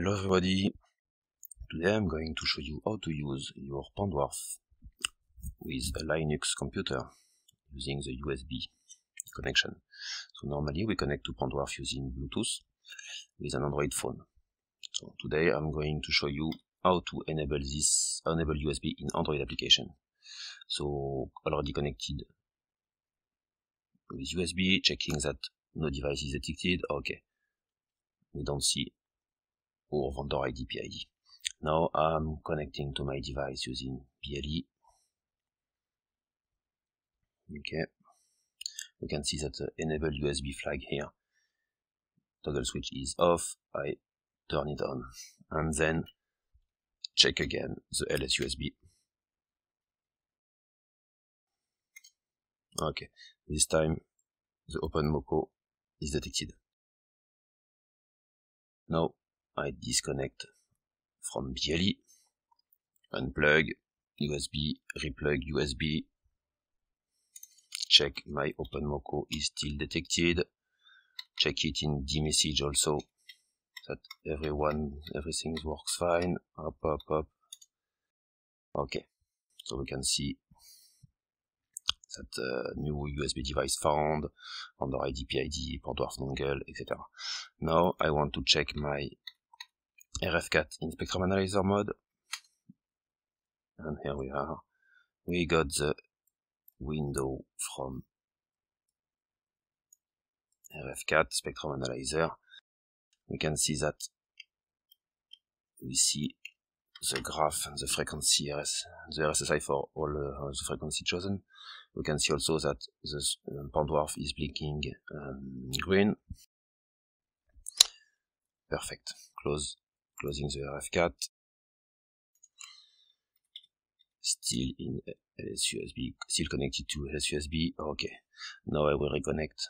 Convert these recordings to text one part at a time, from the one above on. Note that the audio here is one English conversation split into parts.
Hello everybody, today I'm going to show you how to use your Pandwarf with a Linux computer using the USB connection. So normally we connect to Pandwarf using Bluetooth with an Android phone. So today I'm going to show you how to enable this, enable USB in Android application. So already connected with USB, checking that no device is detected, okay. We don't see or vendor ID PID. Now I'm connecting to my device using BLE. Okay. You can see that the enable USB flag here. Toggle switch is off. I turn it on and then check again the LS USB. Okay. This time the OpenMoko is detected. Now I disconnect from BLE, unplug USB, replug USB, check my OpenMoko is still detected, check it in dmessage also, that everyone, everything works fine, up, up, up, okay, so we can see that uh, new USB device found, under ID PID, Pandwarf dongle, etc. Now I want to check my RFCat in Spectrum Analyzer mode. And here we are. We got the window from RFCat Spectrum Analyzer. We can see that we see the graph and the frequency RS, the RSSI for all uh, the frequency chosen. We can see also that the uh, Pandwarf is blinking um, green. Perfect. Close closing the RFCat. Still in LSUSB, still connected to LSUSB. Okay, now I will reconnect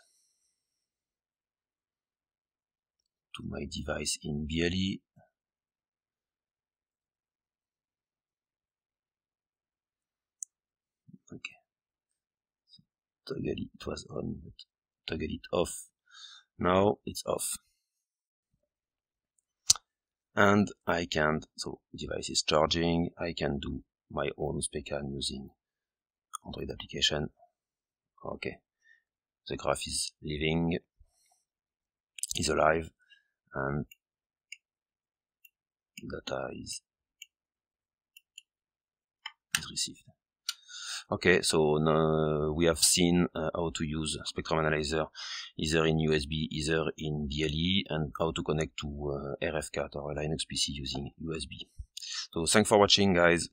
to my device in BLE. Okay, so toggle it, it was on, but toggle it off. Now it's off and I can, so device is charging, I can do my own SPECAN using Android application. Okay, the graph is living, is alive, and data is, is received. Okay, so now we have seen uh, how to use Spectrum Analyzer either in USB, either in BLE, and how to connect to uh, RFCat or Linux PC using USB. So thanks for watching, guys.